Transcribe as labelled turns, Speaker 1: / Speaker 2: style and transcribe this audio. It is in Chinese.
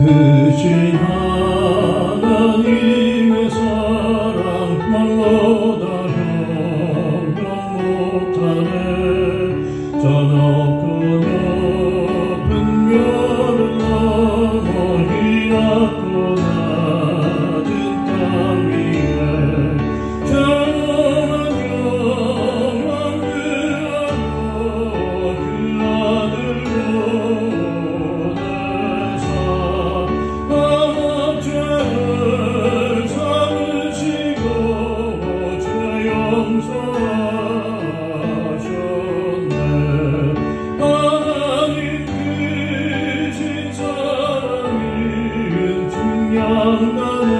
Speaker 1: 不知道。Sangam